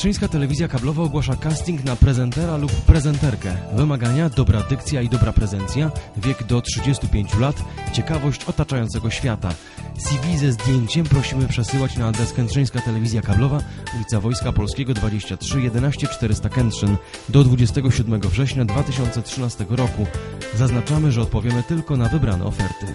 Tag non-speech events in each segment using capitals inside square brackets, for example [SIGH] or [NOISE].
Kętrzyńska Telewizja Kablowa ogłasza casting na prezentera lub prezenterkę. Wymagania, dobra dykcja i dobra prezencja, wiek do 35 lat, ciekawość otaczającego świata. CV ze zdjęciem prosimy przesyłać na adres Kętrzyńska Telewizja Kablowa, ulica Wojska Polskiego 23 11 400 Kętrzyn do 27 września 2013 roku. Zaznaczamy, że odpowiemy tylko na wybrane oferty.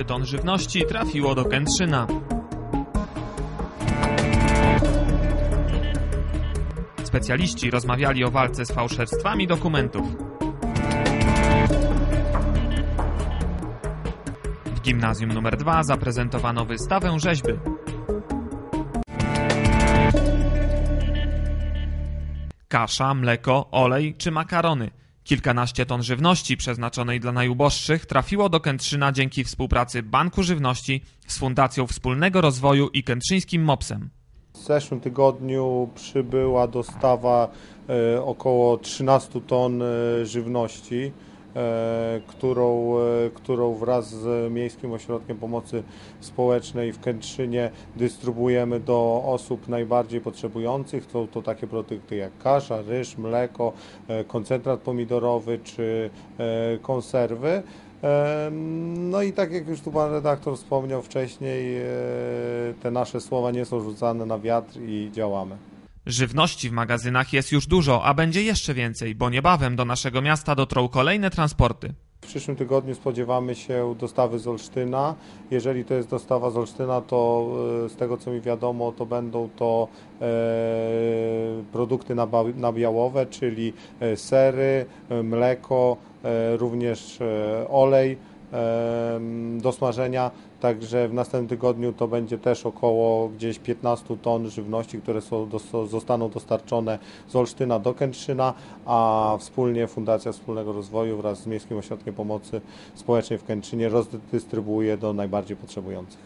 Kilkanaście ton żywności trafiło do Kętrzyna. Specjaliści rozmawiali o walce z fałszerstwami dokumentów. W gimnazjum nr 2 zaprezentowano wystawę rzeźby. Kasza, mleko, olej czy makarony. Kilkanaście ton żywności przeznaczonej dla najuboższych trafiło do Kętrzyna dzięki współpracy Banku Żywności z Fundacją Wspólnego Rozwoju i Kętrzyńskim MOPS-em. W zeszłym tygodniu przybyła dostawa e, około 13 ton e, żywności, którą, e, którą wraz z Miejskim Ośrodkiem Pomocy Społecznej w Kętrzynie dystrybuujemy do osób najbardziej potrzebujących. Są to takie produkty jak kasza, ryż, mleko, e, koncentrat pomidorowy czy e, konserwy. No i tak jak już tu pan redaktor wspomniał wcześniej, e, te nasze słowa nie są rzucane na wiatr i działamy. Żywności w magazynach jest już dużo, a będzie jeszcze więcej, bo niebawem do naszego miasta dotrą kolejne transporty. W przyszłym tygodniu spodziewamy się dostawy z Olsztyna. Jeżeli to jest dostawa z Olsztyna, to e, z tego co mi wiadomo, to będą to e, produkty nabiałowe, czyli e, sery, mleko, również olej do smażenia. Także w następnym tygodniu to będzie też około gdzieś 15 ton żywności, które są, dos- zostaną dostarczone z Olsztyna do Kętrzyna, a wspólnie Fundacja Wspólnego Rozwoju wraz z Miejskim Ośrodkiem Pomocy Społecznej w Kętrzynie rozdystrybuuje do najbardziej potrzebujących.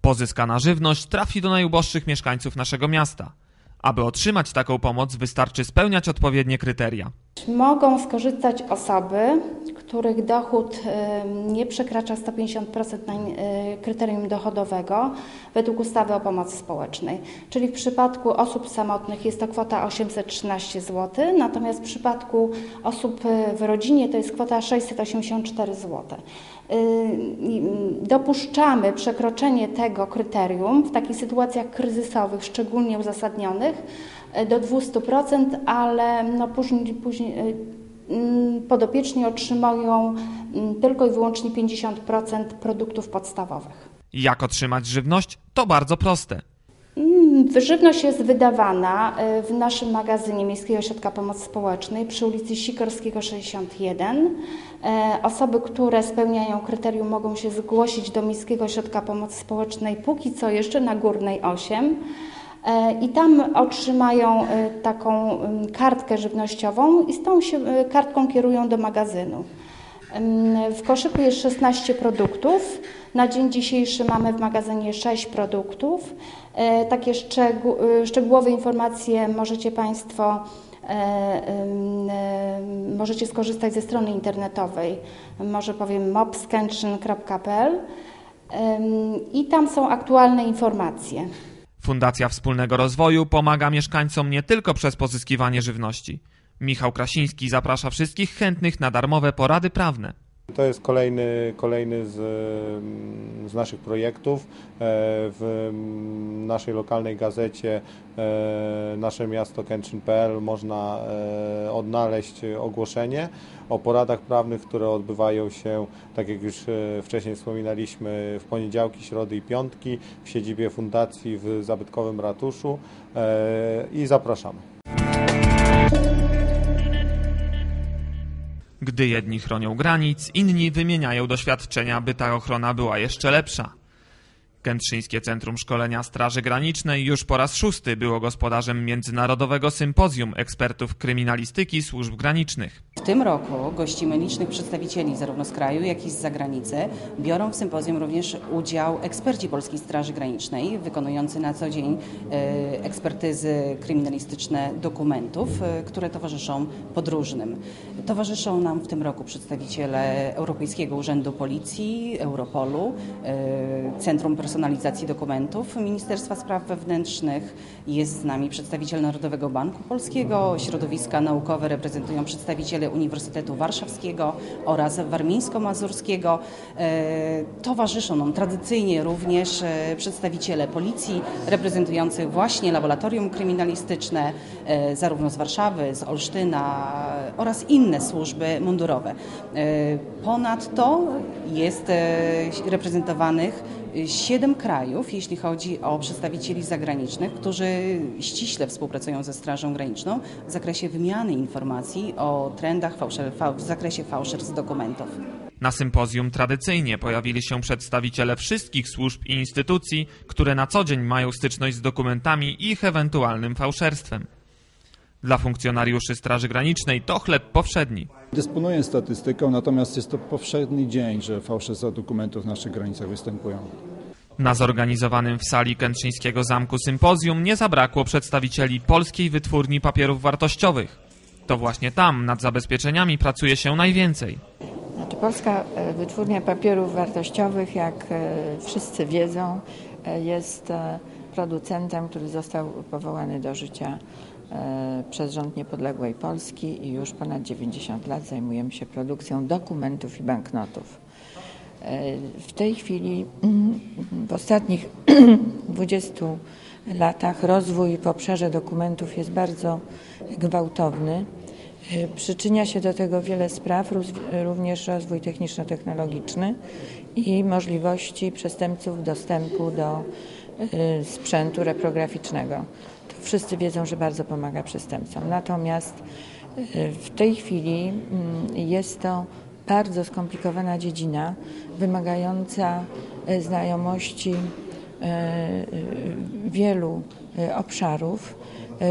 Pozyskana żywność trafi do najuboższych mieszkańców naszego miasta. Aby otrzymać taką pomoc, wystarczy spełniać odpowiednie kryteria. Mogą skorzystać osoby, których dochód y, nie przekracza 150% na, y, kryterium dochodowego według ustawy o pomocy społecznej. Czyli w przypadku osób samotnych jest to kwota 813 zł, natomiast w przypadku osób y, w rodzinie to jest kwota 684 zł. Dopuszczamy przekroczenie tego kryterium w takich sytuacjach kryzysowych, szczególnie uzasadnionych, y, do 200%, ale no później, później y, mm, podopieczni otrzymują mm, tylko i wyłącznie 50% produktów podstawowych. Jak otrzymać żywność? To bardzo proste. Żywność jest wydawana y, w naszym magazynie Miejskiego Ośrodka Pomocy Społecznej przy ulicy Sikorskiego 61. E, Osoby, które spełniają kryterium mogą się zgłosić do Miejskiego Ośrodka Pomocy Społecznej póki co jeszcze na Górnej 8 E, i tam otrzymają taką kartkę żywnościową i z tą się, kartką kierują do magazynu. W koszyku jest 16 produktów. Na dzień dzisiejszy mamy w magazynie 6 produktów. E, Takie y, szczegółowe informacje możecie Państwo e, e, możecie skorzystać ze strony internetowej, może powiem mopscansion.pl Ym, i tam są aktualne informacje. Fundacja Wspólnego Rozwoju pomaga mieszkańcom nie tylko przez pozyskiwanie żywności. Michał Krasiński zaprasza wszystkich chętnych na darmowe porady prawne. To jest kolejny, kolejny z, mm, z naszych projektów. E, W mm, naszej lokalnej gazecie e, nasze miasto Kętrzyn.pl można e, odnaleźć ogłoszenie o poradach prawnych, które odbywają się, tak jak już wcześniej wspominaliśmy, w poniedziałki, środy i piątki w siedzibie fundacji w zabytkowym ratuszu i zapraszamy. Gdy jedni chronią granic, inni wymieniają doświadczenia, by ta ochrona była jeszcze lepsza. Kętrzyńskie Centrum Szkolenia Straży Granicznej już po raz szósty było gospodarzem Międzynarodowego Sympozjum Ekspertów Kryminalistyki Służb Granicznych. W tym roku gościmy licznych przedstawicieli zarówno z kraju, jak i z zagranicy. Biorą w sympozjum również udział eksperci Polskiej Straży Granicznej, wykonujący na co dzień e, ekspertyzy kryminalistyczne dokumentów, e, które towarzyszą podróżnym. Towarzyszą nam w tym roku przedstawiciele Europejskiego Urzędu Policji, Europolu, e, Centrum Personalizacji Dokumentów, Ministerstwa Spraw Wewnętrznych. Jest z nami przedstawiciel Narodowego Banku Polskiego, środowiska naukowe reprezentują przedstawiciele Uniwersytetu Warszawskiego oraz Warmińsko-Mazurskiego. E, Towarzyszą nam tradycyjnie również e, przedstawiciele policji reprezentujący właśnie laboratorium kryminalistyczne e, zarówno z Warszawy, z Olsztyna oraz inne służby mundurowe. Ponadto jest reprezentowanych siedem krajów, jeśli chodzi o przedstawicieli zagranicznych, którzy ściśle współpracują ze Strażą Graniczną w zakresie wymiany informacji o trendach fałszer, fał, w zakresie fałszerstw dokumentów. Na sympozjum tradycyjnie pojawili się przedstawiciele wszystkich służb i instytucji, które na co dzień mają styczność z dokumentami i ich ewentualnym fałszerstwem. Dla funkcjonariuszy Straży Granicznej to chleb powszedni. Dysponuję statystyką, natomiast jest to powszedni dzień, że fałszerstwa dokumentów w naszych granicach występują. Na zorganizowanym w sali Kętrzyńskiego Zamku sympozjum nie zabrakło przedstawicieli Polskiej Wytwórni Papierów Wartościowych. To właśnie tam nad zabezpieczeniami pracuje się najwięcej. Znaczy Polska e, Wytwórnia Papierów Wartościowych, jak e, wszyscy wiedzą, e, jest producentem, który został powołany do życia przez rząd niepodległej Polski i już ponad 90 lat zajmujemy się produkcją dokumentów i banknotów. E, W tej chwili, w ostatnich [CLEARS THROAT] 20 latach, rozwój w obszarze dokumentów jest bardzo gwałtowny. E, Przyczynia się do tego wiele spraw, również rozwój techniczno-technologiczny i możliwości przestępców dostępu do e, sprzętu reprograficznego. Wszyscy wiedzą, że bardzo pomaga przestępcom. Natomiast e, w tej chwili mm, jest to bardzo skomplikowana dziedzina, wymagająca e, znajomości e, wielu obszarów,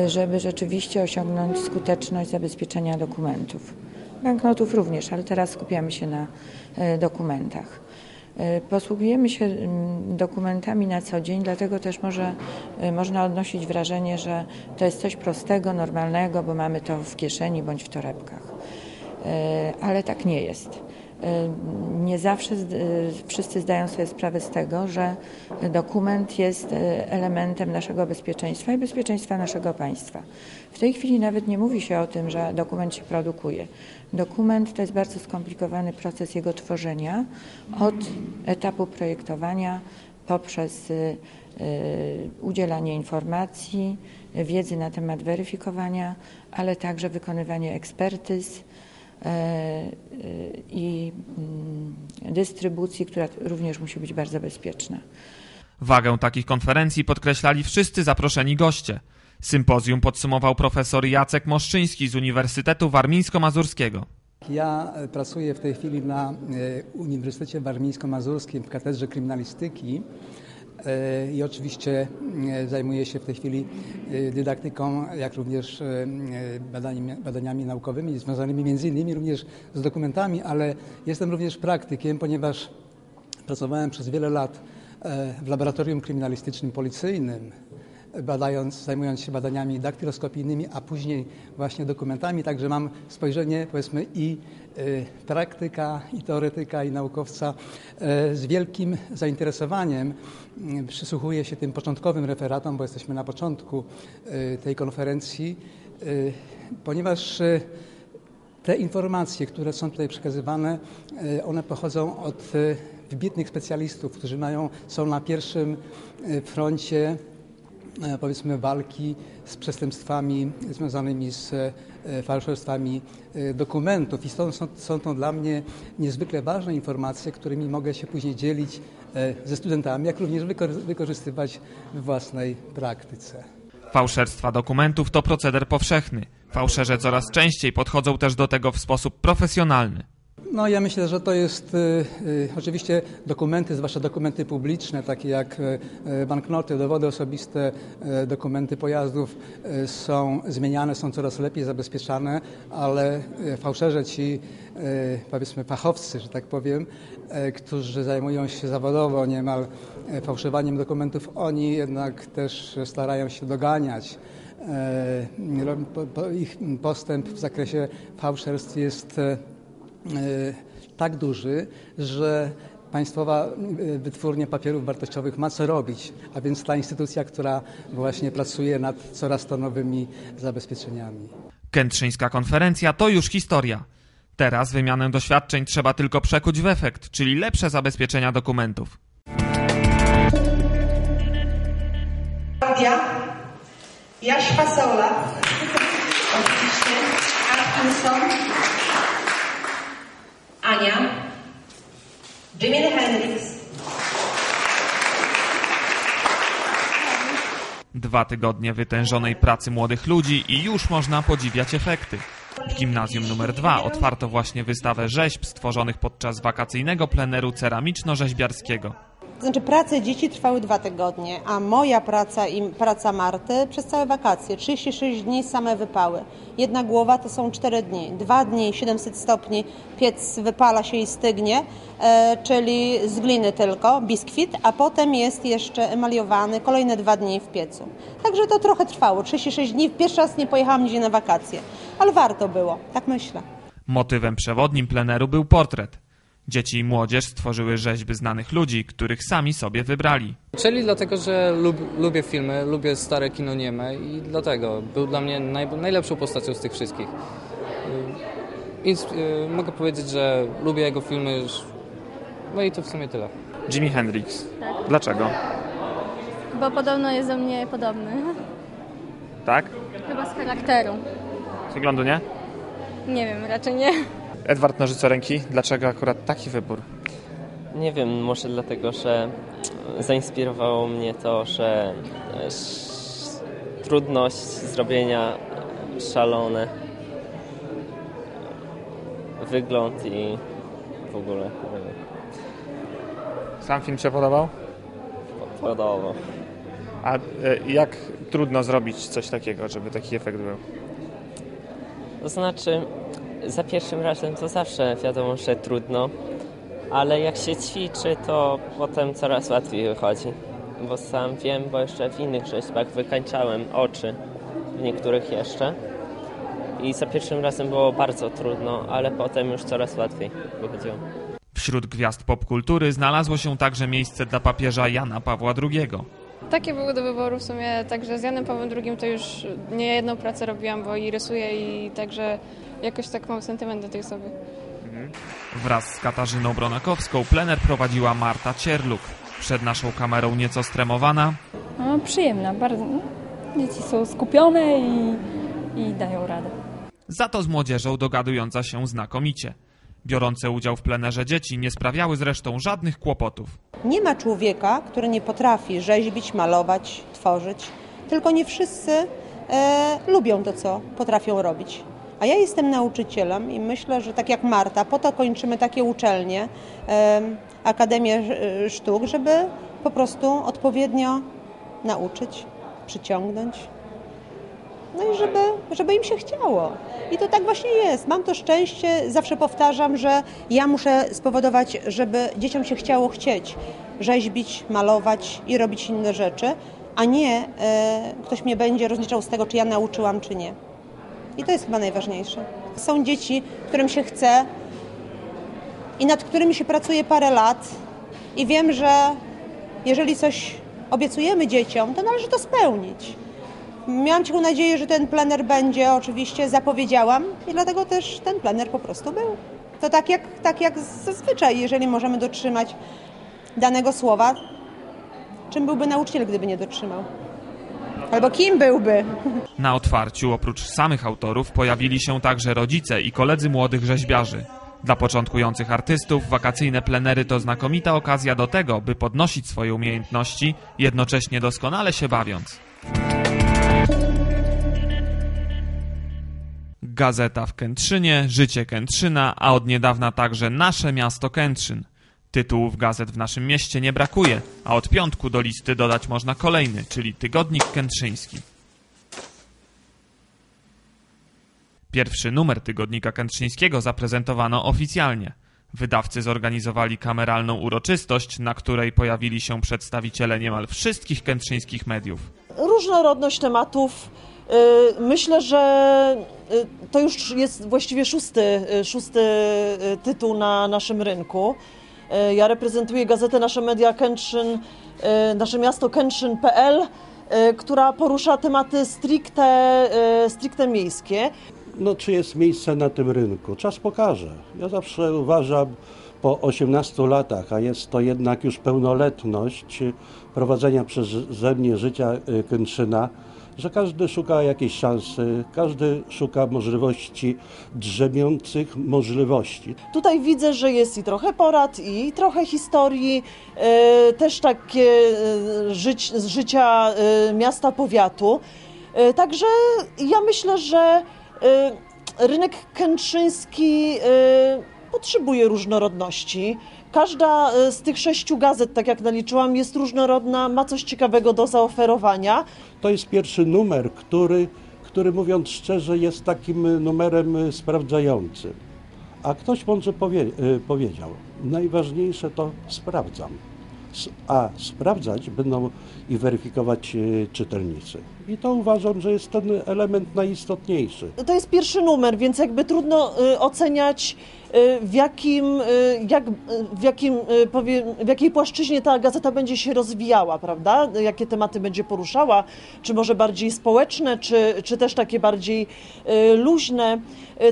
żeby rzeczywiście osiągnąć skuteczność zabezpieczenia dokumentów. Banknotów również, ale teraz skupiamy się na dokumentach. E, Posługujemy się mm, dokumentami na co dzień, dlatego też może, e, można odnosić wrażenie, że to jest coś prostego, normalnego, bo mamy to w kieszeni bądź w torebkach. E, Ale tak nie jest. E, Nie zawsze e, wszyscy zdają sobie sprawę z tego, że dokument jest e, elementem naszego bezpieczeństwa i bezpieczeństwa naszego państwa. W tej chwili nawet nie mówi się o tym, że dokument się produkuje. Dokument to jest bardzo skomplikowany proces jego tworzenia od etapu projektowania poprzez udzielanie informacji, wiedzy na temat weryfikowania, ale także wykonywanie ekspertyz i mm, dystrybucji, która również musi być bardzo bezpieczna. Wagę takich konferencji podkreślali wszyscy zaproszeni goście. Sympozjum podsumował profesor Jacek Moszczyński z Uniwersytetu Warmińsko-Mazurskiego. Ja e, pracuję w tej chwili na e, Uniwersytecie Warmińsko-Mazurskim w Katedrze Kryminalistyki. E, i oczywiście e, zajmuję się w tej chwili e, dydaktyką, jak również badaniami, badaniami naukowymi związanymi między innymi również z dokumentami, ale jestem również praktykiem, ponieważ pracowałem przez wiele lat w laboratorium kryminalistycznym policyjnym, badając, zajmując się badaniami daktyloskopijnymi, a później właśnie dokumentami, także mam spojrzenie powiedzmy i y, praktyka, i teoretyka, i naukowca. E, Z wielkim zainteresowaniem mm, przysłuchuję się tym początkowym referatom, bo jesteśmy na początku y, tej konferencji, y, ponieważ y, te informacje, które są tutaj przekazywane, one pochodzą od wybitnych specjalistów, którzy mają, są na pierwszym froncie powiedzmy walki z przestępstwami związanymi z e, fałszerstwami e, dokumentów i stąd są, są to dla mnie niezwykle ważne informacje, którymi mogę się później dzielić e, ze studentami, jak również wykor- wykorzystywać w własnej praktyce. Fałszerstwa dokumentów to proceder powszechny. Fałszerze coraz częściej podchodzą też do tego w sposób profesjonalny. No ja myślę, że to jest y, y, oczywiście dokumenty, zwłaszcza dokumenty publiczne, takie jak y, banknoty, dowody osobiste, dokumenty pojazdów są zmieniane, są coraz lepiej zabezpieczane, ale fałszerze ci, powiedzmy fachowcy, że tak powiem, którzy zajmują się zawodowo niemal fałszowaniem dokumentów, oni jednak też starają się doganiać Ich postęp w zakresie fałszerstw jest tak duży, że Państwowa e, Wytwórnia Papierów Wartościowych ma co robić, a więc ta instytucja, która właśnie pracuje nad coraz to nowymi zabezpieczeniami. Kętrzyńska konferencja to już historia. Teraz wymianę doświadczeń trzeba tylko przekuć w efekt, czyli lepsze zabezpieczenia dokumentów. Klaudia, Jaś Fasola, oczywiście Atkinson, Ania, Jimmy Hendrix, Dwa tygodnie wytężonej pracy młodych ludzi i już można podziwiać efekty. W gimnazjum numer 2 otwarto właśnie wystawę rzeźb stworzonych podczas wakacyjnego pleneru ceramiczno-rzeźbiarskiego. Znaczy prace dzieci trwały dwa tygodnie, a moja praca i praca Marty przez całe wakacje. 36 dni same wypały. Jedna głowa to są 4 dni. Dwa dni 700 stopni piec wypala się i stygnie, e, czyli z gliny tylko, biskwit, a potem jest jeszcze emaliowany kolejne dwa dni w piecu. Także to trochę trwało. 36 dni. Pierwszy raz nie pojechałam nigdzie na wakacje, ale warto było, tak myślę. Motywem przewodnim pleneru był portret. Dzieci i młodzież stworzyły rzeźby znanych ludzi, których sami sobie wybrali. Czyli dlatego, że lub, lubię filmy, lubię stare kino nieme i dlatego był dla mnie naj, najlepszą postacią z tych wszystkich. Y, Ins, y, mogę powiedzieć, że lubię jego filmy, już- no i to w sumie tyle. Jimi Hendrix. Dlaczego? Bo podobno jest do mnie podobny. Tak? Chyba z charakteru. Z wyglądu nie? Nie wiem, raczej nie. Edward Nożycoręki. Dlaczego akurat taki wybór? Nie wiem, może dlatego, że zainspirowało mnie to, że e, trudność zrobienia szalone, wygląd i w ogóle Sam film się podobał? podobał. A e, jak trudno zrobić coś takiego, żeby taki efekt był? To znaczy, za pierwszym razem to zawsze wiadomo, że trudno, ale jak się ćwiczy, to potem coraz łatwiej wychodzi. Bo sam wiem, bo jeszcze w innych rzeźbach wykańczałem oczy, w niektórych jeszcze. I za pierwszym razem było bardzo trudno, ale potem już coraz łatwiej wychodziło. Wśród gwiazd popkultury znalazło się także miejsce dla papieża Jana Pawła II. Takie były do wyboru w sumie, także z Janem Pawłem II to już nie jedną pracę robiłam, bo i rysuję i także jakoś tak mam sentyment do tej osoby. Wraz z Katarzyną Bronakowską plener prowadziła Marta Cierluk. Przed naszą kamerą nieco stremowana, No, przyjemna, bardzo. Dzieci są skupione i, i dają radę. za to z młodzieżą dogadująca się znakomicie. Biorące udział w plenerze dzieci nie sprawiały zresztą żadnych kłopotów. Nie ma człowieka, który nie potrafi rzeźbić, malować, tworzyć, tylko nie wszyscy e, lubią to, co potrafią robić. A ja jestem nauczycielem i myślę, że tak jak Marta, po to kończymy takie uczelnie, e, Akademię Sztuk, żeby po prostu odpowiednio nauczyć, przyciągnąć. No i żeby, żeby im się chciało. I to tak właśnie jest. Mam to szczęście, zawsze powtarzam, że ja muszę spowodować, żeby dzieciom się chciało chcieć rzeźbić, malować i robić inne rzeczy, a nie e, ktoś mnie będzie rozliczał z tego, czy ja nauczyłam, czy nie. I to jest chyba najważniejsze. Są dzieci, którym się chce i nad którymi się pracuje parę lat i wiem, że jeżeli coś obiecujemy dzieciom, to należy to spełnić. Miałam cichą nadzieję, że ten plener będzie, oczywiście zapowiedziałam i dlatego też ten plener po prostu był. To tak jak, tak jak zazwyczaj, jeżeli możemy dotrzymać danego słowa, czym byłby nauczyciel, gdyby nie dotrzymał? Albo kim byłby? [LAUGHS] Na otwarciu oprócz samych autorów pojawili się także rodzice i koledzy młodych rzeźbiarzy. Dla początkujących artystów wakacyjne plenery to znakomita okazja do tego, by podnosić swoje umiejętności, jednocześnie doskonale się bawiąc. Gazeta w Kętrzynie, Życie Kętrzyna, a od niedawna także Nasze Miasto Kętrzyn. Tytułów gazet w naszym mieście nie brakuje, a od piątku do listy dodać można kolejny, czyli Tygodnik Kętrzyński. Pierwszy numer Tygodnika Kętrzyńskiego zaprezentowano oficjalnie. Wydawcy zorganizowali kameralną uroczystość, na której pojawili się przedstawiciele niemal wszystkich kętrzyńskich mediów. Różnorodność tematów. y, Myślę, że to już jest właściwie szósty, y, szósty y, tytuł na naszym rynku. Y, Ja reprezentuję gazetę Nasze Media Kętrzyn, y, nasze miasto Kętrzyn.pl, y, która porusza tematy stricte, y, stricte miejskie. No, czy jest miejsce na tym rynku? Czas pokaże. Ja zawsze uważam po 18 latach, a jest to jednak już pełnoletność y, prowadzenia przeze mnie życia y, Kętrzyna, że każdy szuka jakiejś szansy, każdy szuka możliwości, drzemiących możliwości. Tutaj widzę, że jest i trochę porad, i trochę historii, e, też takie e, żyć, z życia e, miasta, powiatu. Także ja myślę, że rynek kętrzyński potrzebuje różnorodności. Każda e, z tych sześciu gazet, tak jak naliczyłam, jest różnorodna, ma coś ciekawego do zaoferowania. To jest pierwszy numer, który, który mówiąc szczerze jest takim numerem y, sprawdzającym. A ktoś mądrze powie, powiedział, najważniejsze to sprawdzam. A sprawdzać będą i weryfikować czytelnicy. I to uważam, że jest ten element najistotniejszy. To jest pierwszy numer, więc jakby trudno y, oceniać y, w jakim, y, jak, w, jakim y, powie, w jakiej płaszczyźnie ta gazeta będzie się rozwijała, prawda? Jakie tematy będzie poruszała, czy może bardziej społeczne, czy, czy też takie bardziej luźne.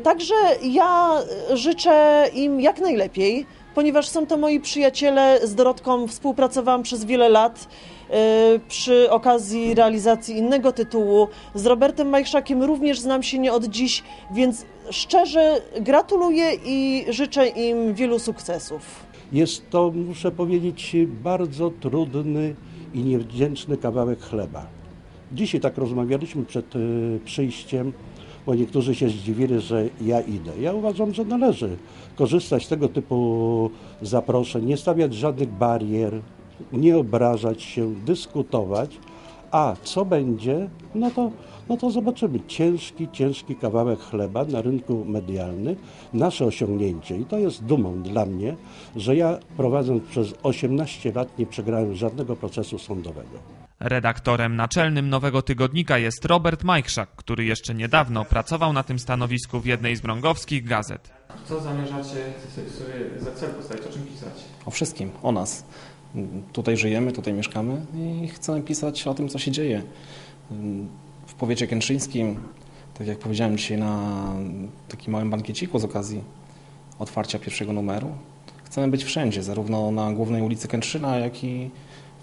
Także ja życzę im jak najlepiej, ponieważ są to moi przyjaciele. Z Dorotką współpracowałam przez wiele lat y, przy okazji realizacji innego tytułu. Z Robertem Majczakiem również znam się nie od dziś, więc szczerze gratuluję i życzę im wielu sukcesów. Jest to, muszę powiedzieć, bardzo trudny i niewdzięczny kawałek chleba. Dzisiaj tak rozmawialiśmy przed y, przyjściem, bo niektórzy się zdziwili, że ja idę. Ja uważam, że należy korzystać z tego typu zaproszeń, nie stawiać żadnych barier, nie obrażać się, dyskutować, a co będzie, no to, no to zobaczymy. Ciężki, ciężki kawałek chleba na rynku medialnym, nasze osiągnięcie i to jest dumą dla mnie, że ja prowadząc przez 18 lat nie przegrałem żadnego procesu sądowego. Redaktorem naczelnym nowego tygodnika jest Robert Majchrzak, który jeszcze niedawno pracował na tym stanowisku w jednej z mrągowskich gazet. Co zamierzacie sobie za cel postawić? O czym pisać? o wszystkim, o nas. Tutaj żyjemy, tutaj mieszkamy i chcemy pisać o tym, co się dzieje. W powiecie kętrzyńskim, tak jak powiedziałem dzisiaj na takim małym bankieciku z okazji otwarcia pierwszego numeru, chcemy być wszędzie, zarówno na głównej ulicy Kętrzyna, jak i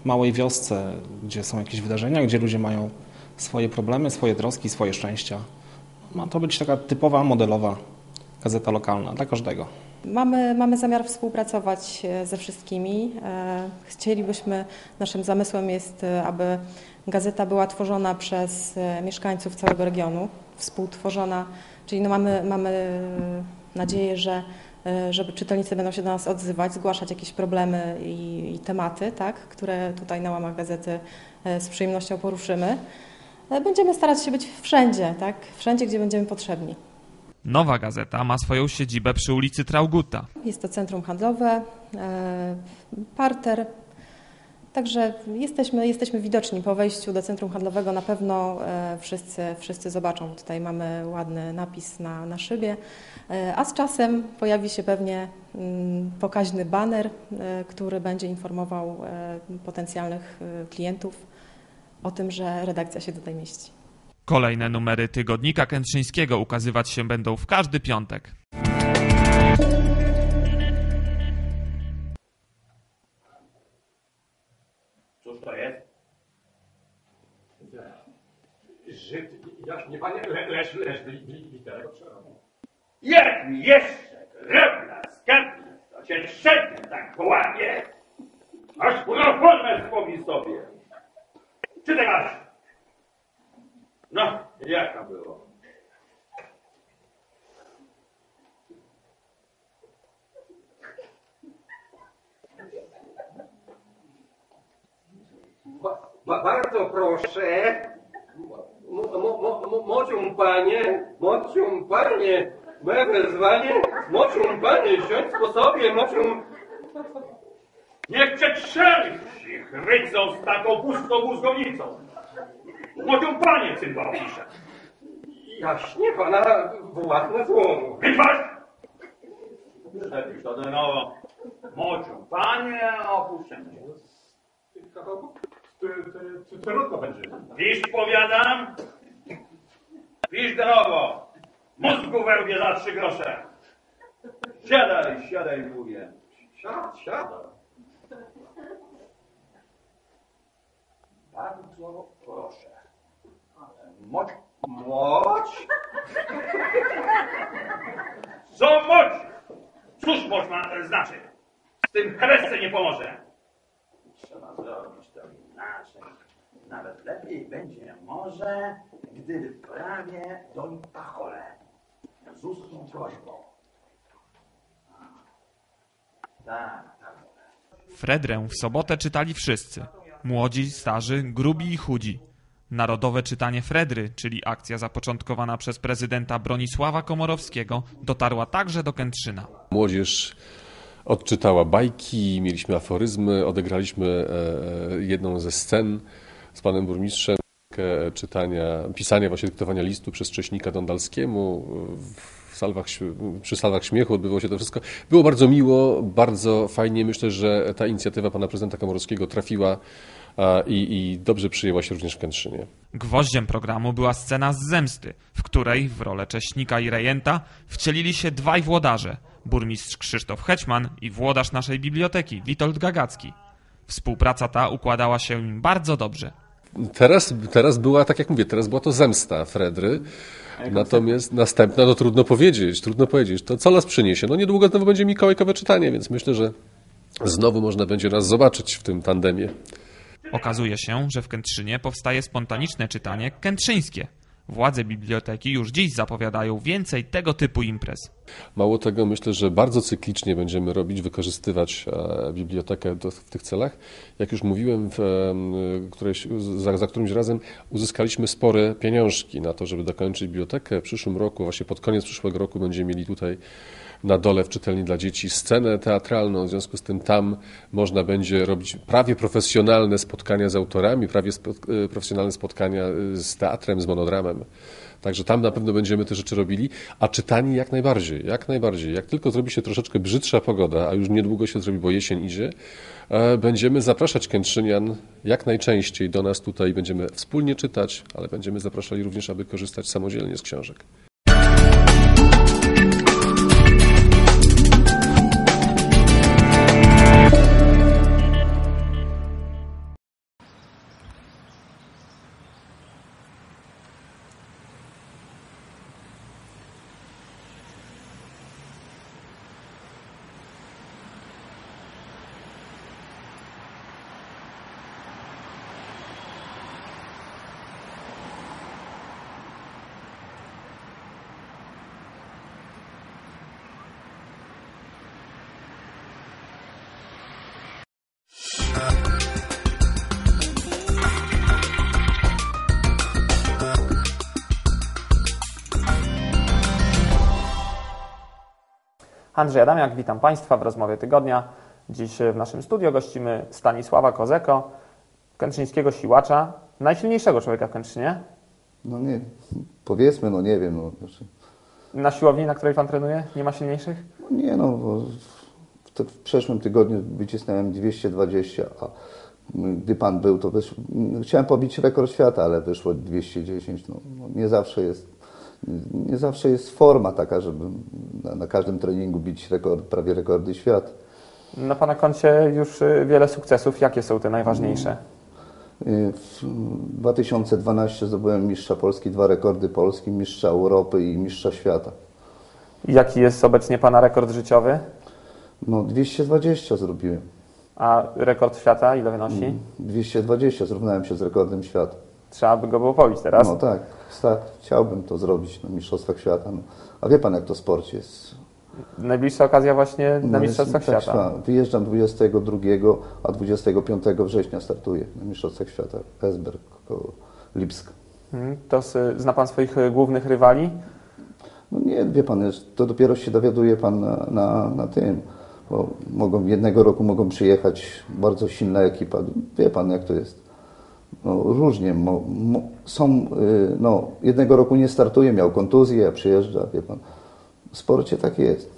małej wiosce, gdzie są jakieś wydarzenia, gdzie ludzie mają swoje problemy, swoje troski, swoje szczęścia. Ma to być taka typowa, modelowa gazeta lokalna dla każdego. Mamy, mamy zamiar współpracować e, ze wszystkimi. E, Chcielibyśmy, naszym zamysłem jest, e, aby gazeta była tworzona przez mieszkańców całego regionu, współtworzona, czyli no mamy, mamy nadzieję, że żeby czytelnicy będą się do nas odzywać, zgłaszać jakieś problemy i, i tematy, tak, które tutaj na łamach gazety e, z przyjemnością poruszymy. E, Będziemy starać się być wszędzie, tak, wszędzie, gdzie będziemy potrzebni. Nowa gazeta ma swoją siedzibę przy ulicy Trauguta. Jest to centrum handlowe, e, parter. Także jesteśmy, jesteśmy widoczni po wejściu do centrum handlowego. Na pewno e, wszyscy, wszyscy zobaczą. Tutaj mamy ładny napis na, na szybie. E, A z czasem pojawi się pewnie mm, pokaźny baner, e, który będzie informował potencjalnych klientów o tym, że redakcja się tutaj mieści. Kolejne numery tygodnika kętrzyńskiego ukazywać się będą w każdy piątek. Żyd, jaśnie panie, le, leż, leż, li, li, literę przerobił. Jak mi jeszcze drewna skarbnik, to cię szedł tak połamie, aż punoformę wspomnij sobie. Czy ty masz? No, jak to było? Ba, bardzo proszę. Mo, mo, mo, mo, mocią panie, mocią panie, moje wezwanie, mocią panie, siądź po sobie, mocią... Niech przetrzeli chwycą z taką pustą mózgownicą. Młodzią panie cymbał pisze. Jaśnie pana własne słowo. Wytwarz! Lepiej to de nowo. Mocią panie, opuszczę cię. Trudno będzie. Pisz, powiadam. Pisz de nowo. Mózgu wełbie za trzy grosze. Siadaj, siadaj, mówię. Siad, siada. Bardzo proszę. Moć, moć? Co moć? Cóż moć ma znaczy? Z tym kresce nie pomoże. Trzeba zrobić to inaczej. Nawet lepiej będzie może, gdy wprawię doń pacholę. Z ustną prośbą. Tak, tak. Fredrę w sobotę czytali wszyscy. Młodzi, starzy, grubi i chudzi. Narodowe czytanie Fredry, czyli akcja zapoczątkowana przez prezydenta Bronisława Komorowskiego, dotarła także do Kętrzyna. Młodzież odczytała bajki, mieliśmy aforyzmy, odegraliśmy e, jedną ze scen z panem burmistrzem e, czytania, pisania, właśnie dyktowania listu przez Cześnika Dondalskiemu. Salwach, przy salwach śmiechu odbywało się to wszystko. Było bardzo miło, bardzo fajnie. Myślę, że ta inicjatywa pana prezydenta Komorowskiego trafiła i, i dobrze przyjęła się również w Kętrzynie. Gwoździem programu była scena z Zemsty, w której w rolę Cześnika i Rejenta wcielili się dwaj włodarze, burmistrz Krzysztof Hećman i włodarz naszej biblioteki, Witold Gagacki. Współpraca ta układała się im bardzo dobrze. Teraz, teraz była, tak jak mówię, teraz była to zemsta Fredry. Natomiast następna, no trudno powiedzieć, trudno powiedzieć. To co nas przyniesie? No niedługo znowu będzie mikołajkowe czytanie, więc myślę, że znowu można będzie nas zobaczyć w tym tandemie. Okazuje się, że w Kętrzynie powstaje spontaniczne czytanie kętrzyńskie. Władze biblioteki już dziś zapowiadają więcej tego typu imprez. Mało tego, myślę, że bardzo cyklicznie będziemy robić, wykorzystywać e, bibliotekę w tych celach. Jak już mówiłem, w, za, za którymś razem uzyskaliśmy spore pieniążki na to, żeby dokończyć bibliotekę. W przyszłym roku, właśnie pod koniec przyszłego roku będziemy mieli tutaj na dole w czytelni dla dzieci scenę teatralną, w związku z tym tam można będzie robić prawie profesjonalne spotkania z autorami, prawie spo, e, profesjonalne spotkania e, z teatrem, z monodramem. Także tam na pewno będziemy te rzeczy robili, a czytanie jak najbardziej, jak najbardziej. Jak tylko zrobi się troszeczkę brzydsza pogoda, a już niedługo się zrobi, bo jesień idzie, e, będziemy zapraszać Kętrzynian jak najczęściej do nas tutaj. Będziemy wspólnie czytać, ale będziemy zapraszali również, aby korzystać samodzielnie z książek. Andrzej Adamiak, witam Państwa w rozmowie tygodnia. Dziś w naszym studio gościmy Stanisława Kozeko, kętrzyńskiego siłacza, najsilniejszego człowieka w Kętrzynie. No nie, powiedzmy, no nie wiem. No, znaczy, Na siłowni, na której Pan trenuje, nie ma silniejszych? no nie no, bo w, te- w przeszłym tygodniu wycisnąłem 220, a gdy Pan był, to wyszło, chciałem pobić rekord świata, ale wyszło 210. No, no nie zawsze jest, nie zawsze jest forma taka, żeby na, na każdym treningu bić rekord, prawie rekordy świata. Na Pana koncie już y, wiele sukcesów. Jakie są te najważniejsze? Y, W 2012 zdobyłem mistrza Polski, dwa rekordy Polski, mistrza Europy i mistrza świata. Jaki jest obecnie Pana rekord życiowy? No 220 zrobiłem. A rekord świata ile wynosi? 220, zrównałem się z rekordem świata. Trzeba by go było pobić teraz. No tak, chciałbym to zrobić na Mistrzostwach Świata. No. A wie Pan, jak to w sporcie jest? Najbliższa okazja właśnie na No, Mistrzostwach tak, Świata. tak. Wyjeżdżam 22, a 25 września startuję na Mistrzostwach Świata Esberg koło Lipska. Mhm. To zna Pan swoich y, głównych rywali? No nie, wie Pan, to dopiero się dowiaduje Pan na, na, na tym, bo mogą, jednego roku mogą przyjechać bardzo silna ekipa. Wie Pan, jak to jest. No, różnie. Mo, mo, są, y, no, jednego roku nie startuje, miał kontuzję, a przyjeżdża, wie Pan. W sporcie tak jest.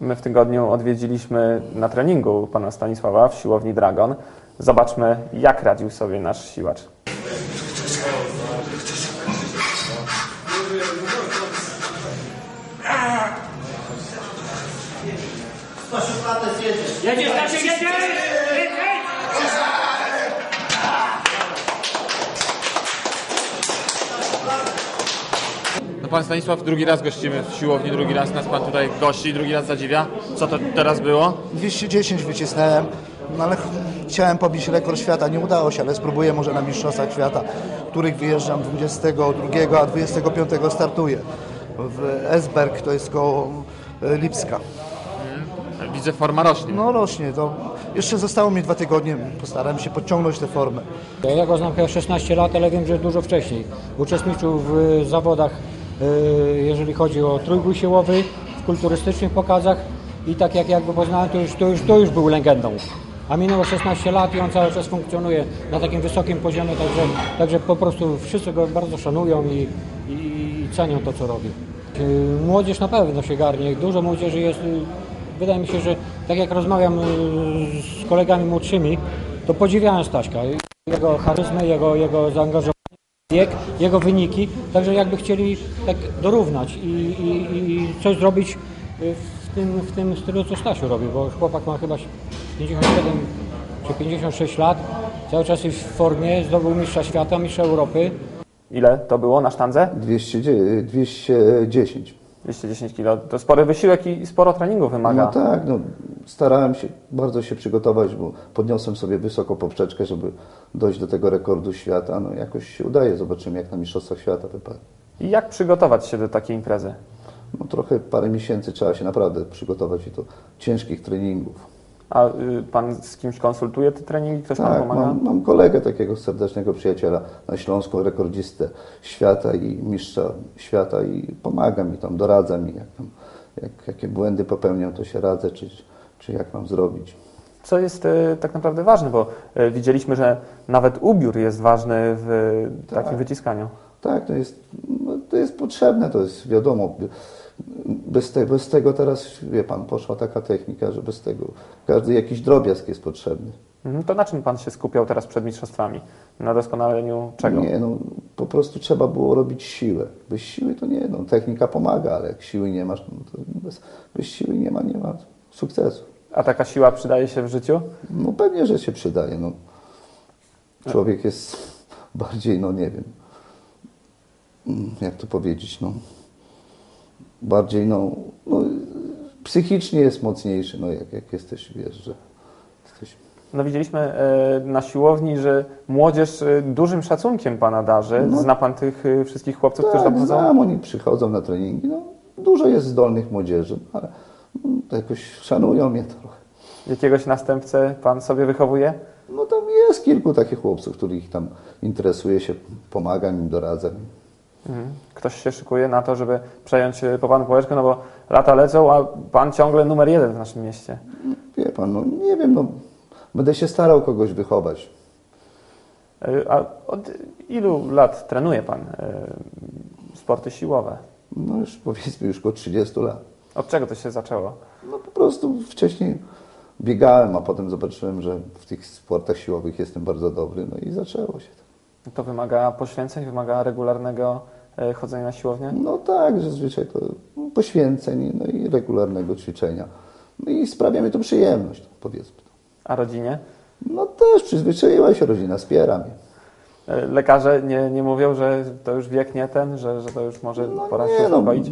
My w tygodniu odwiedziliśmy na treningu pana Stanisława w siłowni Dragon. Zobaczmy, jak radził sobie nasz siłacz. Jedziesz, Stasiek, jedziesz! No pan Stanisław drugi raz gościmy w siłowni, drugi raz nas pan tutaj gości, drugi raz zadziwia. Co to teraz było? 210 wycisnąłem, no ale ch- chciałem pobić rekord świata. Nie udało się, ale spróbuję może na Mistrzostwach Świata, których wyjeżdżam 22, a 25 startuję. W Esberg, to jest koło e, Lipska. Widzę, forma rośnie. No rośnie, to jeszcze zostało mi dwa tygodnie, postaram się podciągnąć tę formę. Ja go znam chyba 16 lat, ale wiem, że dużo wcześniej. Uczestniczył w zawodach, jeżeli chodzi o trójbój siłowy, w kulturystycznych pokazach i tak jak, jak go poznałem, to już, to, już, to już był legendą. A minęło 16 lat i on cały czas funkcjonuje na takim wysokim poziomie, także, także po prostu wszyscy go bardzo szanują i, i, i cenią to, co robi. Y, Młodzież na pewno się garnie, dużo młodzieży jest. y, Wydaje mi się, że tak jak rozmawiam z kolegami młodszymi, to podziwiają Staśka jego charyzmę, jego, jego zaangażowanie, jego wyniki, także jakby chcieli tak dorównać i, i, i coś zrobić y, w tym, w tym stylu, co Stasiu robi, bo chłopak ma chyba 57 czy 56 lat, cały czas jest w formie, zdobył mistrza świata, mistrza Europy. Ile to było na sztandze? 200, 210. 210 kg. To spory wysiłek i sporo treningu wymaga. No tak, no, starałem się bardzo się przygotować, bo podniosłem sobie wysoko poprzeczkę, żeby dojść do tego rekordu świata. No jakoś się udaje, zobaczymy jak na Mistrzostwach Świata wypadnie. I jak przygotować się do takiej imprezy? No trochę parę miesięcy trzeba się naprawdę przygotować i to ciężkich treningów. A y, pan z kimś konsultuje te treningi? Ktoś Tak, pomaga? mam, mam kolegę, takiego serdecznego przyjaciela na Śląsku, rekordzistę świata i mistrza świata i pomaga mi tam, doradza mi, jak tam, jak, jakie błędy popełniam, to się radzę, czy, czy jak mam zrobić. Co jest y, tak naprawdę ważne, bo y, widzieliśmy, że nawet ubiór jest ważny w y, takim wyciskaniu. Tak, to jest, no, to jest potrzebne, to jest wiadomo. Bez, te, bez tego teraz, wie pan, poszła taka technika, że bez tego każdy jakiś drobiazg jest potrzebny. Mhm, To na czym pan się skupiał teraz przed mistrzostwami? Na doskonaleniu czego? Nie, no po prostu trzeba było robić siłę. Bez siły to nie, no technika pomaga, ale jak siły nie masz, no to bez, bez siły nie ma, nie ma sukcesu. A taka siła przydaje się w życiu? No pewnie, że się przydaje, no. Człowiek jest bardziej, no nie wiem, mm, jak to powiedzieć, no, bardziej, no, no psychicznie jest mocniejszy, no jak, jak jesteś, wiesz, że jesteś No widzieliśmy e, na siłowni, że młodzież e, dużym szacunkiem pana darzy. No. Zna pan tych e, wszystkich chłopców, którzy tam Tak, chodzą? znam, oni przychodzą na treningi. No, dużo jest zdolnych młodzieży, ale mm, to jakoś szanują mnie trochę. Jakiegoś następcę pan sobie wychowuje? No tam jest kilku takich chłopców, których tam interesuje się, pomagam im, doradzam im. Ktoś się szykuje na to, żeby przejąć e, po panu pałeczkę, no bo lata lecą, a pan ciągle numer jeden w naszym mieście. Wie pan, no nie wiem, no będę się starał kogoś wychować. E, A od ilu lat trenuje pan e, sporty siłowe? No już powiedzmy już około 30 lat. Od czego to się zaczęło? No po prostu wcześniej biegałem, a potem zobaczyłem, że w tych sportach siłowych jestem bardzo dobry, no i zaczęło się. To wymaga poświęceń, wymaga regularnego e, chodzenia na siłownię? No tak, zazwyczaj to poświęceń, no i regularnego ćwiczenia. No i sprawia mi to przyjemność, powiedzmy. A rodzinie? No też przyzwyczaiła się rodzina, wspiera mnie. E, Lekarze nie, nie mówią, że to już wiek nie ten, że, że to już może pora się Nie no, uspokoić?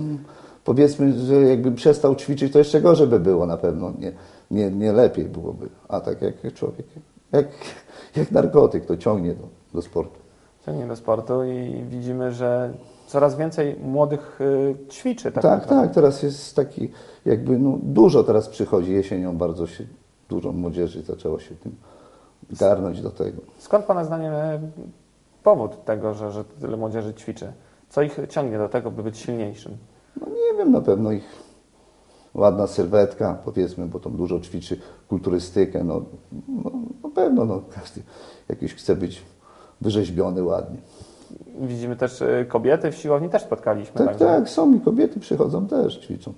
powiedzmy, że jakbym przestał ćwiczyć, to jeszcze gorzej by było na pewno. Nie, nie, nie lepiej byłoby. A tak jak człowiek, jak, jak narkotyk, to ciągnie do, do sportu. Ciągnie do sportu i widzimy, że coraz więcej młodych y, ćwiczy. Tak, Tak, tak, teraz jest taki, jakby no, dużo teraz przychodzi jesienią, bardzo się, dużo młodzieży zaczęło się tym garnąć do tego. Skąd Pana zdaniem e, powód tego, że, że tyle młodzieży ćwiczy? Co ich ciągnie do tego, by być silniejszym? No nie wiem, na pewno ich ładna sylwetka, powiedzmy, bo tam dużo ćwiczy kulturystykę, no, no na pewno, no, każdy jakiś chce być wyrzeźbiony ładnie. Widzimy też y, kobiety w siłowni, też spotkaliśmy. Tak, także- tak, są i kobiety przychodzą też, ćwiczą,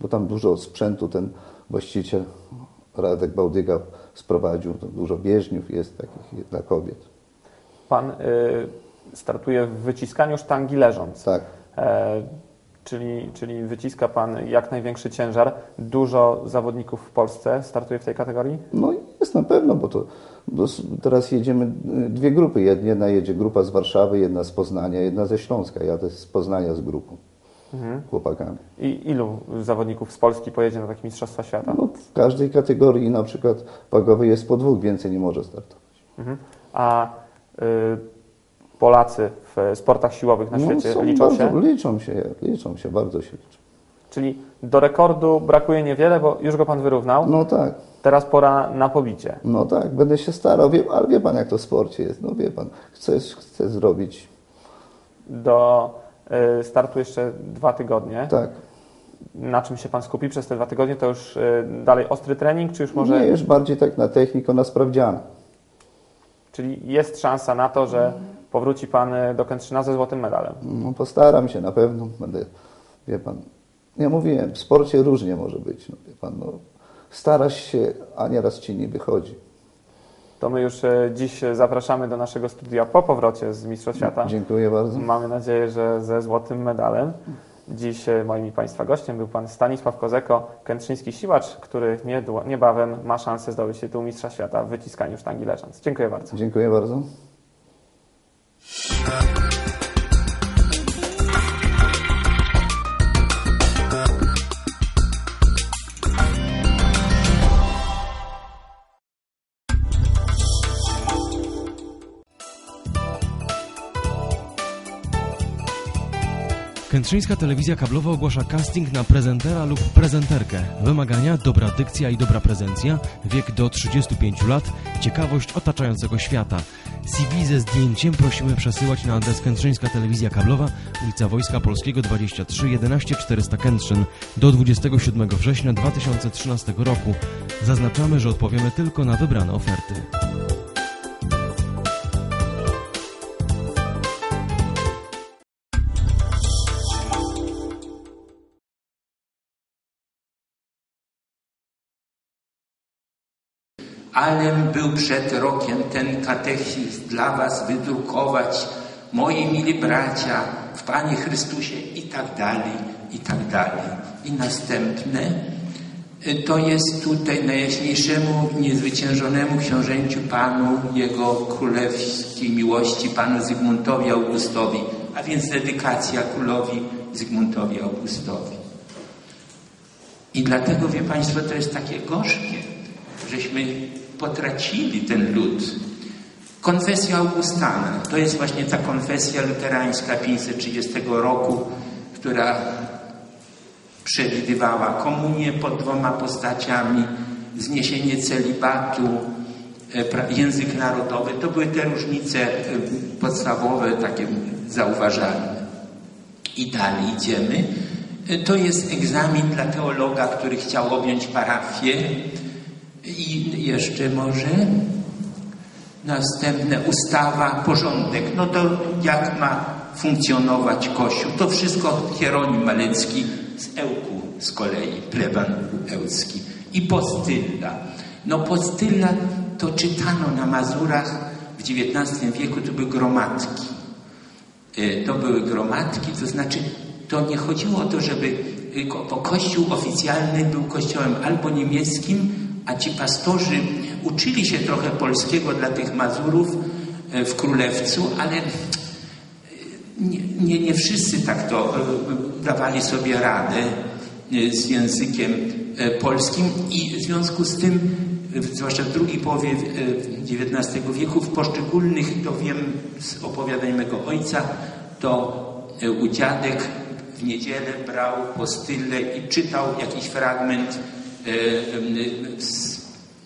bo tam dużo sprzętu ten właściciel Radek Bałdyga sprowadził, dużo bieżniów jest takich dla kobiet. Pan y, startuje w wyciskaniu sztangi leżąc. Tak. E, czyli, czyli wyciska Pan jak największy ciężar. Dużo zawodników w Polsce startuje w tej kategorii? No jest na pewno, bo to bo teraz jedziemy y, dwie grupy. Jed- Jedna jedzie grupa z Warszawy, jedna z Poznania, jedna ze Śląska. Jadę z Poznania z grupą, Mhm. chłopakami. I ilu zawodników z Polski pojedzie na takie Mistrzostwa Świata? No, w każdej kategorii na przykład wagowej jest po dwóch, więcej nie może startować. Mhm. A y, Polacy w sportach siłowych na No, świecie liczą bardzo, się? Liczą się, liczą się, bardzo się liczą. Czyli do rekordu brakuje niewiele, bo już go Pan wyrównał. No tak. Teraz pora na pobicie. No tak, będę się starał, wie, ale wie pan jak to w sporcie jest, no wie pan, chcę, chcę zrobić, Do y, startu jeszcze dwa tygodnie. tak. Na czym się Pan skupi przez te dwa tygodnie? To już y, dalej ostry trening, czy już może... Nie, już bardziej tak na technikę, na sprawdzian. Czyli jest szansa na to, że powróci Pan y, do Kętrzyna ze złotym medalem. No, postaram się na pewno, będę, wie pan, ja mówiłem, w sporcie różnie może być, no, wie pan, no, starasz się, a nieraz ci nie wychodzi. To my już y, dziś zapraszamy do naszego studia po powrocie z Mistrzostw Świata. Dziękuję bardzo. Mamy nadzieję, że ze złotym medalem. Dziś e, moim i Państwa gościem był Pan Stanisław Kozeko, kętrzyński siłacz, który niebawem ma szansę zdobyć tytuł Mistrza Świata w wyciskaniu sztangi leżąc. Dziękuję bardzo. Dziękuję bardzo. Kętrzyńska Telewizja Kablowa ogłasza casting na prezentera lub prezenterkę. Wymagania, dobra dykcja i dobra prezencja, wiek do 35 lat, ciekawość otaczającego świata. CV ze zdjęciem prosimy przesyłać na adres Kętrzyńska Telewizja Kablowa, ulica Wojska Polskiego 23 11 400 Kętrzyn do 27 września 2013 roku. Zaznaczamy, że odpowiemy tylko na wybrane oferty. Alem był przed rokiem ten katechizm dla was wydrukować, moi mili bracia, w Panie Chrystusie i tak dalej, i tak dalej. I następne, y, to jest tutaj najjaśniejszemu, niezwyciężonemu książęciu Panu, Jego królewskiej miłości, Panu Zygmuntowi Augustowi, a więc dedykacja królowi Zygmuntowi Augustowi. I dlatego, wie Państwo, to jest takie gorzkie, żeśmy potracili ten lud. Konfesja Augustana to jest właśnie ta konfesja luterańska 530 roku, która przewidywała komunię pod dwoma postaciami, zniesienie celibatu, e, język narodowy. To były te różnice e, podstawowe, takie zauważalne. I dalej idziemy. To jest egzamin dla teologa, który chciał objąć parafię. I jeszcze może następne ustawa, porządek. No to jak ma funkcjonować Kościół? To wszystko Hieronim Malecki z Ełku z kolei, pleban ełcki. I postylla. No postylla to czytano na Mazurach w XIX wieku, to były gromadki. E, to były gromadki, to znaczy to nie chodziło o to, żeby bo kościół oficjalny był kościołem albo niemieckim, a ci pastorzy uczyli się trochę polskiego dla tych Mazurów e, w Królewcu, ale nie, nie, nie wszyscy tak to e, dawali sobie radę z językiem polskim i w związku z tym, zwłaszcza w drugiej połowie XIX wieku, w poszczególnych, to wiem z opowiadań mego ojca, to u dziadek w niedzielę brał postylę i czytał jakiś fragment,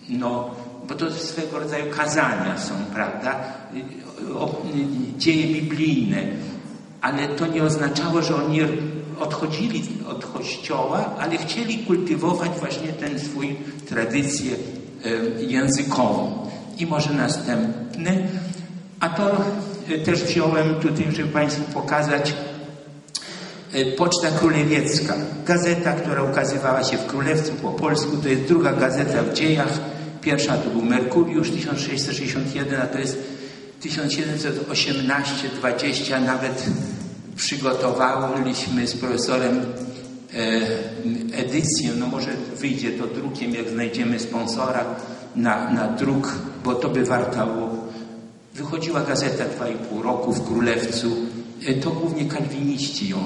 no, bo to swego rodzaju kazania są, prawda? Dzieje biblijne, ale to nie oznaczało, że oni odchodzili od kościoła, ale chcieli kultywować właśnie ten swój tradycję językową. I może następny, a to też wziąłem tutaj, żeby Państwu pokazać Poczta Królewiecka. Gazeta, która ukazywała się w Królewcu po polsku, to jest druga gazeta w dziejach. Pierwsza to był Merkuriusz 1661, a to jest 1718-20 nawet przygotowaliśmy z profesorem e, edycję, no może wyjdzie to drukiem, jak znajdziemy sponsora na, na druk, bo to by wartało. Wychodziła gazeta 2,5 roku w Królewcu. E, to głównie kalwiniści ją e,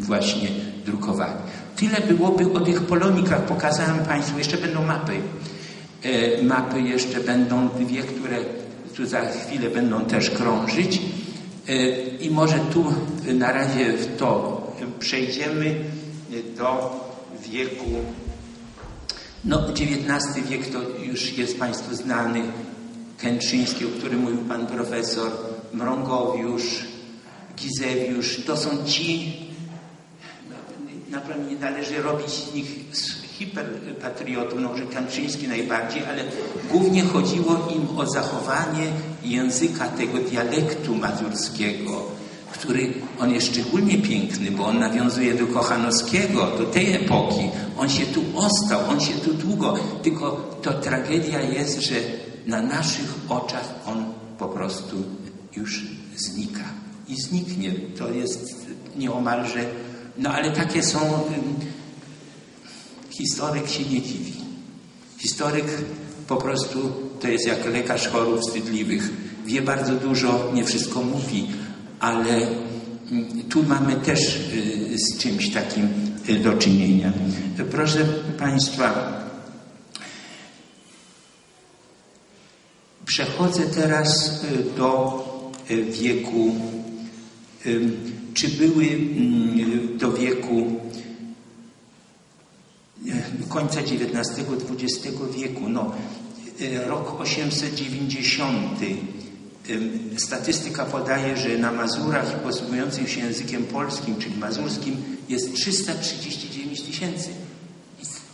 właśnie drukowali. Tyle byłoby o tych polonikach. Pokazałem Państwu, jeszcze będą mapy. Mapy jeszcze będą dwie, które tu za chwilę będą też krążyć. I może tu na razie w to przejdziemy do wieku. No, XIX wiek to już jest Państwu znany. Kętrzyński, o którym mówił Pan Profesor, Mrągowiusz, Gizewiusz. To są ci, naprawdę nie należy robić z nich hiperpatriotów, no może Kętrzyński najbardziej, ale głównie chodziło im o zachowanie języka tego dialektu mazurskiego, który on jest szczególnie piękny, bo on nawiązuje do Kochanowskiego, do tej epoki. On się tu ostał, on się tu długo, tylko to tragedia jest, że na naszych oczach on po prostu już znika. I zniknie. To jest nieomalże, no ale takie są historyk się nie dziwi. Historyk po prostu to jest jak lekarz chorób wstydliwych. Wie bardzo dużo, nie wszystko mówi, ale tu mamy też y, z czymś takim y, do czynienia. Proszę Państwa, przechodzę teraz y, do wieku, czy były mm, do wieku końca XIX-XX wieku, no, e, rok 890. Statystyka podaje, że na Mazurach posługujących się językiem polskim, czyli mazurskim, jest 339 tysięcy.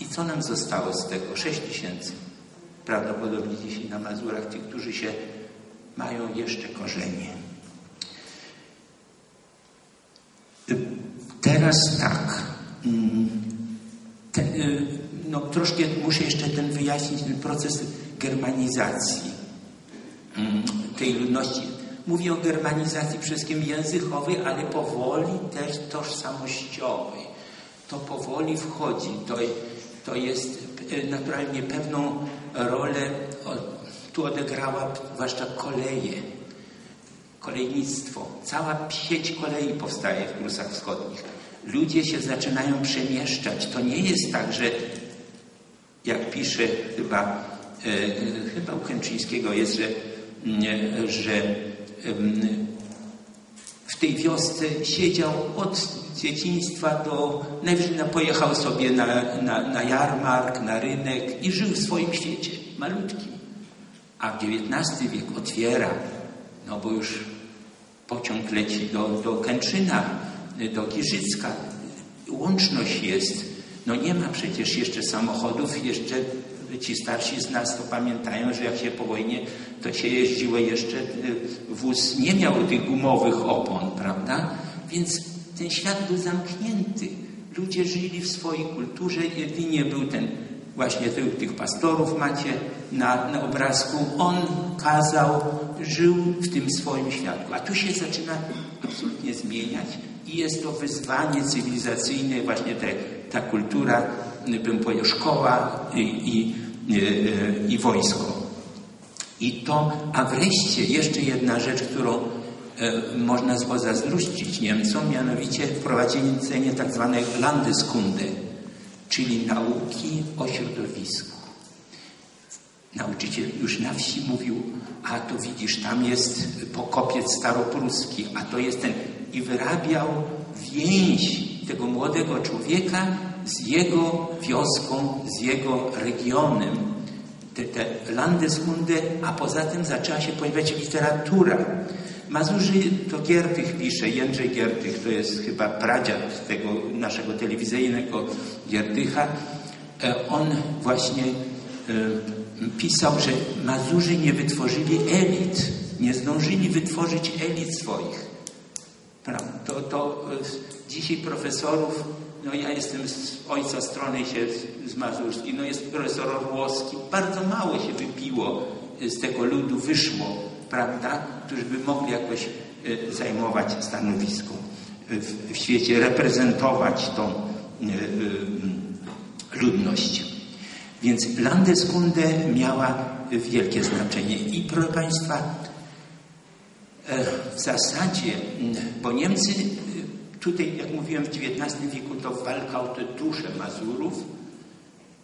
I co nam zostało z tego? 6 tysięcy. Prawdopodobnie dzisiaj na Mazurach, tych, którzy się mają jeszcze korzenie. Teraz tak. Ten, y, no, troszkę muszę jeszcze ten wyjaśnić ten proces germanizacji mm, tej ludności. Mówię o germanizacji przede wszystkim językowej, ale powoli też tożsamościowej. To powoli wchodzi. To, to jest y, naturalnie pewną rolę tu odegrała zwłaszcza koleje, kolejnictwo. Cała sieć kolei powstaje w Prusach Wschodnich ludzie się zaczynają przemieszczać. To nie jest tak, że jak pisze chyba, e, chyba u jest, że, e, że e, w tej wiosce siedział od dzieciństwa do... Najwyżej pojechał sobie na, na, na jarmark, na rynek i żył w swoim świecie, malutkim. A w XIX wiek otwiera, no bo już pociąg leci do, do Kętrzyna, do Giżycka. Łączność jest. No nie ma przecież jeszcze samochodów, jeszcze ci starsi z nas to pamiętają, że jak się po wojnie, to się jeździło jeszcze, y, wóz nie miał tych gumowych opon, prawda? Więc ten świat był zamknięty. Ludzie żyli w swojej kulturze, jedynie był ten, właśnie tych, tych pastorów macie na, na obrazku. On kazał, żył w tym swoim światku. A tu się zaczyna absolutnie zmieniać i jest to wyzwanie cywilizacyjne, właśnie te, ta kultura, bym powiedział, szkoła i, i, i, i wojsko. I to, a wreszcie jeszcze jedna rzecz, którą e, można zazdrościć Niemcom, mianowicie wprowadzenie tak zwanej Landeskunde, czyli nauki o środowisku. Nauczyciel już na wsi mówił, a to widzisz, tam jest pokopiec staropruski, a to jest ten. I wyrabiał więź tego młodego człowieka z jego wioską, z jego regionem. Te, te Landeskunde, a poza tym zaczęła się pojawiać literatura. Mazurzy to Giertych pisze, Jędrzej Giertych, to jest chyba pradziad tego naszego telewizyjnego Giertycha. E, on właśnie e, pisał, że Mazurzy nie wytworzyli elit, nie zdążyli wytworzyć elit swoich. To, to e, dzisiaj profesorów, no ja jestem z ojca strony się z Mazurskiej, no jest profesor Orłowski, bardzo mało się wypiło z tego ludu, wyszło, prawda, którzy by mogli jakoś zajmować stanowisko w, w świecie, reprezentować tą ludność. Więc Landeskunde miała wielkie znaczenie. I proszę Państwa, w zasadzie, bo Niemcy tutaj, jak mówiłem, w XIX wieku to walka o te dusze Mazurów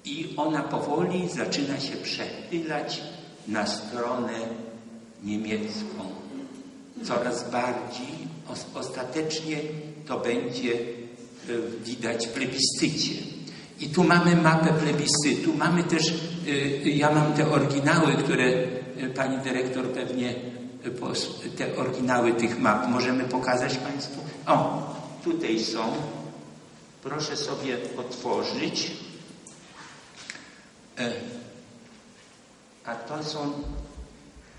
i ona powoli zaczyna się przechylać na stronę niemiecką. Coraz bardziej, ostatecznie to będzie widać w plebiscycie. I tu mamy mapę plebiscytu, mamy też, ja mam te oryginały, które pani dyrektor pewnie, te oryginały tych map możemy pokazać Państwu. O, tutaj są. Proszę sobie otworzyć. A to są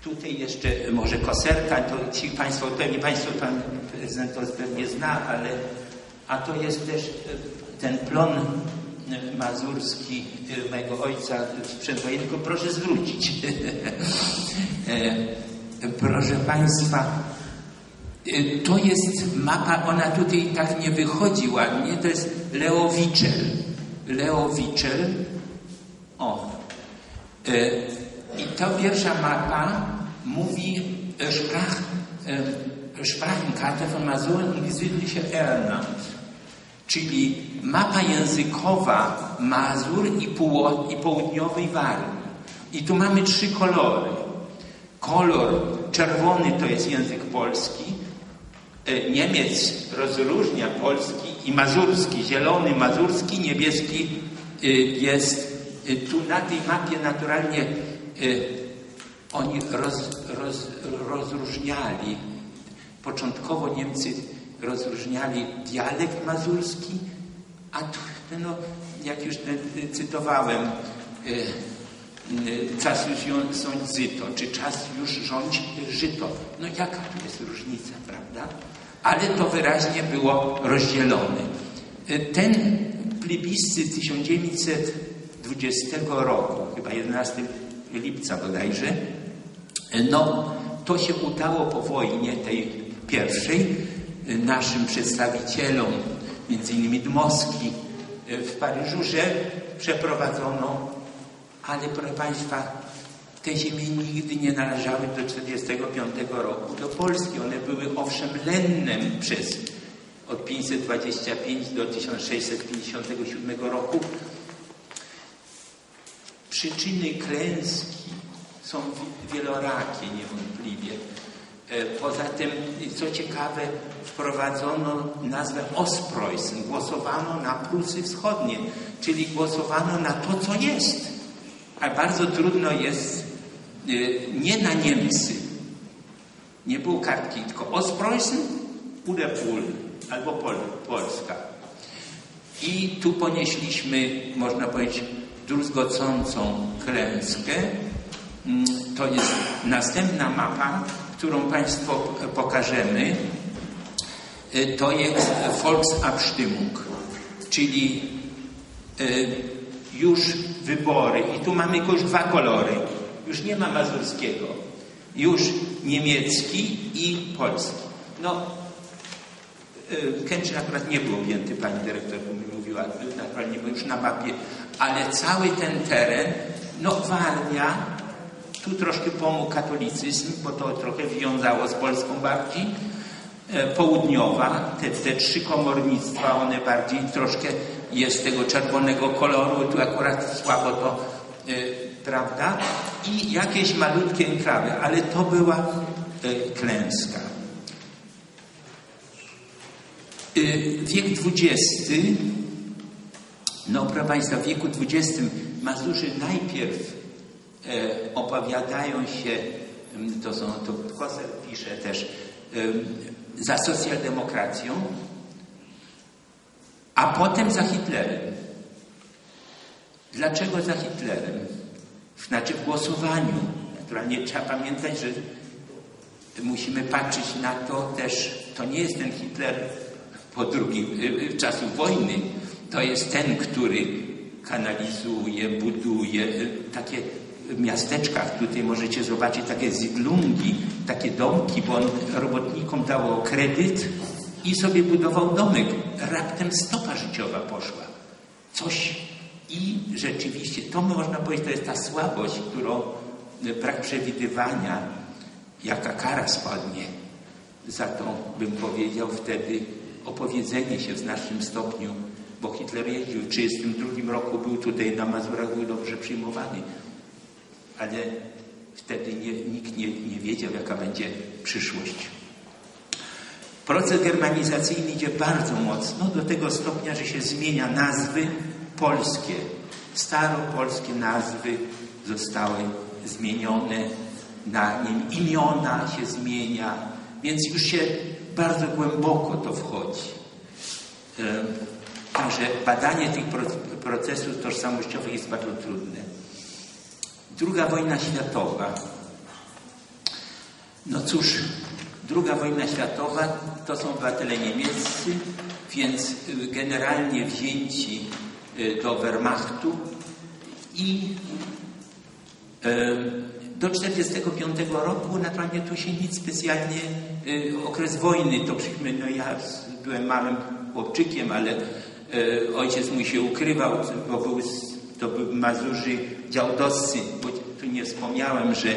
tutaj jeszcze może koserka, to ci Państwo, pewnie Państwo, Pan Prezydent to pewnie zna, ale a to jest też ten plon mazurski mojego ojca przedwojennego. Proszę zwrócić. [LAUGHS] Proszę Państwa, to jest mapa, ona tutaj tak nie wychodzi ładnie, to jest Leowiczel. Leowiczel. O. I ta pierwsza mapa mówi Sprach, Sprachenkarte von Masuren und die südliche Erland. Czyli mapa językowa Mazur i, pół, i południowej Warmii. I tu mamy trzy kolory. Kolor czerwony to jest język polski, Niemiec rozróżnia polski i mazurski. Zielony mazurski, niebieski jest tu na tej mapie naturalnie oni roz, roz, rozróżniali. Początkowo Niemcy rozróżniali dialekt mazurski, a tu, no, jak już cytowałem, czas już rządź zyto, czy czas już rządź żyto. No jaka tu jest różnica, prawda? Ale to wyraźnie było rozdzielone. Ten plebiscyt 1920 roku, chyba 11 lipca bodajże, no to się udało po wojnie tej pierwszej naszym przedstawicielom, między innymi Dmowski w Paryżu, że przeprowadzono, ale proszę Państwa, te ziemie nigdy nie należały do 1945 roku do Polski. One były owszem lennem przez od 525 do 1657 roku. Przyczyny klęski są wielorakie niewątpliwie. Poza tym, co ciekawe, wprowadzono nazwę Ostpreußen. Głosowano na Prusy Wschodnie, czyli głosowano na to, co jest. A bardzo trudno jest nie na Niemcy, Nie było kartki, tylko Ostpreußen oder Polen, albo Pol Polska. I tu ponieśliśmy, można powiedzieć, druzgocącą klęskę. Mm, To jest następna mapa, którą Państwu pokażemy. Y, To jest Volksabstimmung, czyli y, już wybory. I tu mamy już dwa kolory. Już nie ma mazurskiego. Już niemiecki i polski. No, y, Kęczyn akurat nie był objęty, pani dyrektor mi mówiła, naturalnie był już na mapie, ale cały ten teren, no Warmia, tu troszkę pomógł katolicyzm, bo to trochę wiązało z Polską bardziej, e, południowa, te, te trzy komornictwa, one bardziej troszkę jest tego czerwonego koloru, tu akurat słabo to, e, prawda? I jakieś malutkie enklawy, ale to była e, klęska. Wiek XX, no proszę Państwa, w wieku XX Mazurzy najpierw opowiadają się, m, to są, to Koser pisze też, em, za socjaldemokracją, a potem za Hitlerem. Dlaczego za Hitlerem? Znaczy w głosowaniu. Naturalnie trzeba pamiętać, że musimy patrzeć na to też, to nie jest ten Hitler po drugim, y, czasów wojny, to jest ten, który kanalizuje, buduje takie miasteczkach, tutaj możecie zobaczyć takie zidlungi, takie domki, bo on robotnikom dało kredyt i sobie budował domek. Raptem stopa życiowa poszła. Coś i rzeczywiście, to można powiedzieć, to jest ta słabość, którą y, brak przewidywania, jaka kara spadnie za to, bym powiedział wtedy, opowiedzenie się w znacznym stopniu, bo Hitler jeździł w 1932 roku, był tutaj na Mazurach, był dobrze przyjmowany, ale wtedy nie, nikt nie, nie wiedział, jaka będzie przyszłość. Proces germanizacyjny idzie bardzo mocno, do tego stopnia, że się zmienia nazwy polskie. Staropolskie nazwy zostały zmienione, na nim imiona się zmienia, więc już się bardzo głęboko to wchodzi. Także badanie tych pro- procesów tożsamościowych jest bardzo trudne. Druga wojna światowa. No cóż, druga wojna światowa to są obywatele niemieccy, więc y, generalnie wzięci y, do Wehrmachtu i y, do 1945 roku naturalnie tu się nic specjalnie, okres wojny, to przyśmy, no ja byłem małym chłopczykiem, ale ojciec mój się ukrywał, bo był, z- to był Mazurzy Działdoscy, bo tu nie wspomniałem, że